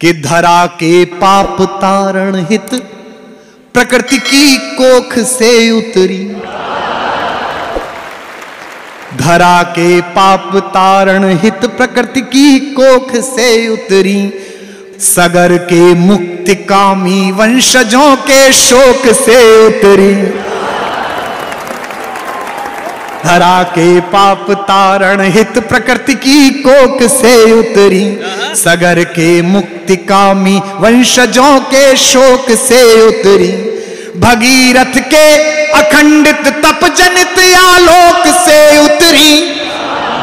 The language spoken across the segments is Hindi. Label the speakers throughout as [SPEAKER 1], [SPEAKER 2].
[SPEAKER 1] कि धरा के पाप तारण हित, प्रकृति की कोख से उतरी। धरा के पाप तारण हित, प्रकृति की कोख से उतरी। सगर के मुक्ति कामी वंशजों के शोक से उतरी। धरा के पाप तारण हित प्रकृति की कोक से उतरी। सगर के मुक्ति कामी वंशजों के शोक से उतरी। भगीरथ के अखंडित तप जनित आलोक से उतरी।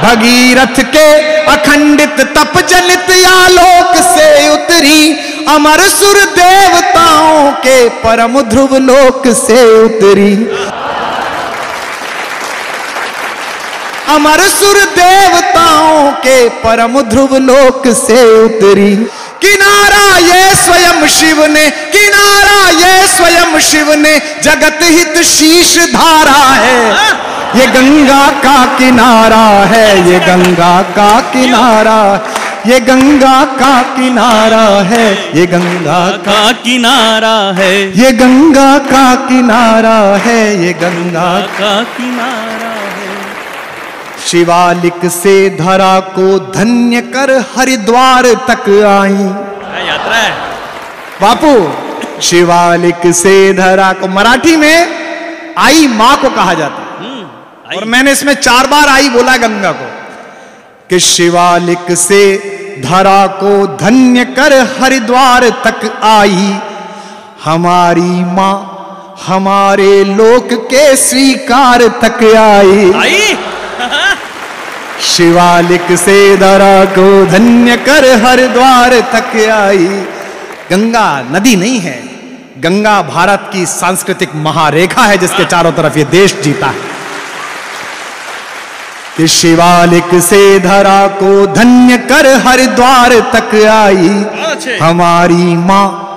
[SPEAKER 1] भगीरथ के अखंडित तप जनित आलोक से उतरी। अमर सुर देवताओं के परम ध्रुव लोक से उतरी। अमर सुर देवताओं के परम ध्रुव लोक से उतरी। किनारा ये स्वयं शिव ने, किनारा ये स्वयं शिव ने, जगत हित शीश धारा है। ये गंगा का किनारा है, ये गंगा का किनारा, ये गंगा का किनारा है, ये गंगा का
[SPEAKER 2] किनारा है।
[SPEAKER 1] ये गंगा का किनारा है, ये गंगा
[SPEAKER 2] का किनारा
[SPEAKER 1] शिवालिक से धरा को धन्य कर हरिद्वार तक आई।
[SPEAKER 2] यात्रा है?
[SPEAKER 1] बापू शिवालिक से धरा को मराठी में आई माँ को कहा जाता है।
[SPEAKER 2] हम्म,
[SPEAKER 1] और मैंने इसमें चार बार आई बोला गंगा को कि शिवालिक से धरा को धन्य कर हरिद्वार तक आई। हमारी माँ हमारे लोक के स्वीकार तक आई।
[SPEAKER 2] आई?
[SPEAKER 1] शिवालिक से धरा को धन्य कर हरिद्वार तक आई। गंगा नदी नहीं है गंगा भारत की सांस्कृतिक महारेखा है जिसके चारों तरफ़ ये देश जीता है। कि शिवालिक से धरा को धन्य कर हरिद्वार तक आई। हमारी माँ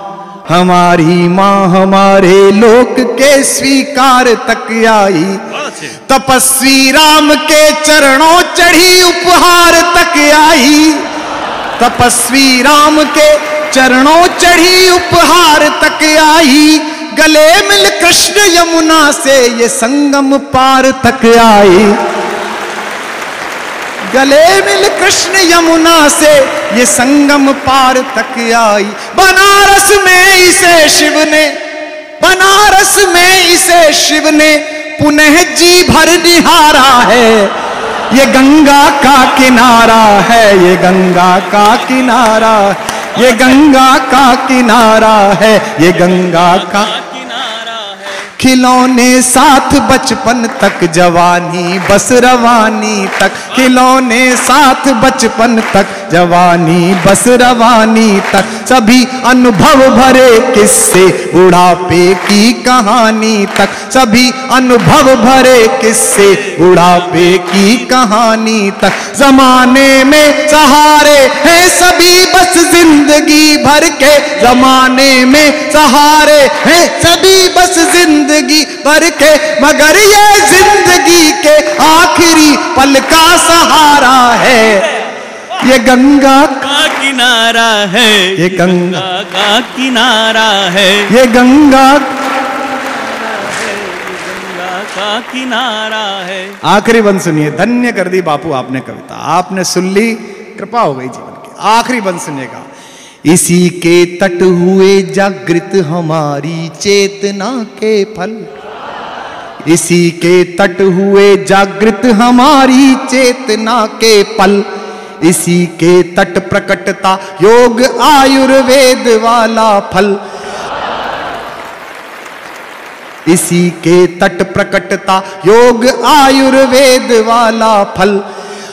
[SPEAKER 1] हमारी माँ हमारे लोक के स्वीकार तक आई। तपस्वी राम के चरणों चढ़ी उपहार तक आई। तपस्वी राम के चरणों चढ़ी उपहार तक आई। गले मिल कृष्ण यमुना से ये संगम पार तक आई। गले मिल कृष्ण यमुना से ये संगम पार तक आई। बनारस में इसे शिव ने, बनारस में इसे शिव ने पुनः जी भर निहारा है। ये गंगा का किनारा है, ये गंगा का किनारा, ये गंगा का किनारा है, ये गंगा का खिलौने साथ बचपन तक जवानी बस रवानी तक खिलौने साथ बचपन तक जवानी, बस रवानी तक सभी अनुभव भरे किस्से, बुढ़ापे की कहानी तक सभी अनुभव भरे किस्से, बुढ़ापे की कहानी तक जमाने में सहारे हैं सभी, बस ज़िंदगी भर के जमाने में सहारे हैं सभी, बस ज़िंदगी भर के, मगर ये ज़िंदगी के आखिरी पल का सहारा है। ये गंगा
[SPEAKER 2] का किनारा है
[SPEAKER 1] ये गंगा
[SPEAKER 2] का किनारा है।
[SPEAKER 1] ये गंगा
[SPEAKER 2] गंगा का किनारा है
[SPEAKER 1] आखिरी बंद सुनिए धन्य कर दी बापू आपने कविता। आपने सुन ली कृपा हो गई जीवन की। आखिरी बंद सुनिएगा। इसी के तट हुए जागृत हमारी चेतना के फल। इसी के तट हुए जागृत हमारी चेतना के पल इसी के तट प्रकटता योग आयुर्वेद वाला फल। इसी के तट प्रकटता योग आयुर्वेद वाला फल।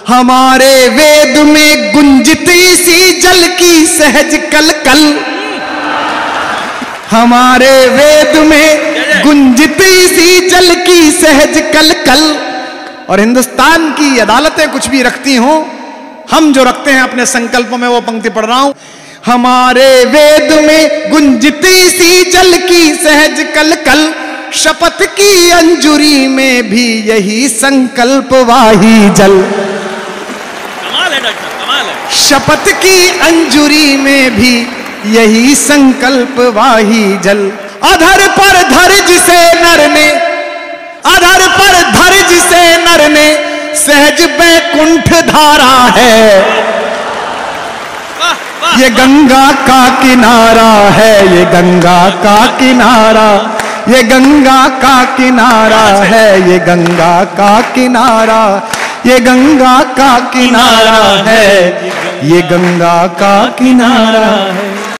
[SPEAKER 1] हमारे वेद में गुंजित इसी जल की सहज कल कल हमारे वेद में गुंजित इसी जल की सहज कल कल और हिंदुस्तान की अदालतें कुछ भी रखती हों हम जो रखते हैं अपने संकल्प में वो पंक्ति पढ़ रहा हूँ। हमारे वेद में गुंजती सी जल की सहज कल कल शपथ की अंजुरी में भी यही संकल्प वाही जल।
[SPEAKER 2] कमाल है डॉक्टर कमाल है।
[SPEAKER 1] शपथ की अंजुरी में भी यही संकल्प वाही जल। अधर पर धर जिसे नर ने अधर पर धर जिसे नर ने सहज बैकुंठ धारा है। ये गंगा का किनारा है ये गंगा का किनारा ये गंगा का किनारा है ये गंगा का किनारा ये गंगा का किनारा है ये गंगा का किनारा है।